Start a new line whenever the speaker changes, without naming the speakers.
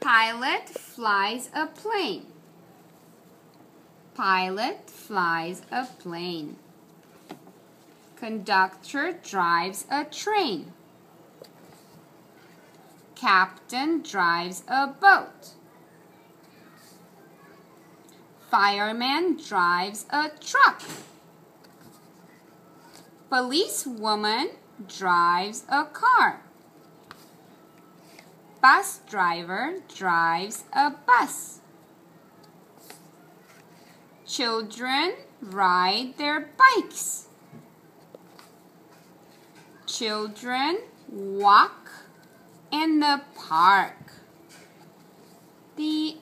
Pilot flies a plane. Pilot flies a plane. Conductor drives a train. Captain drives a boat. Fireman drives a truck. Policewoman drives a car. Bus driver drives a bus. Children ride their bikes. Children walk in the park. The.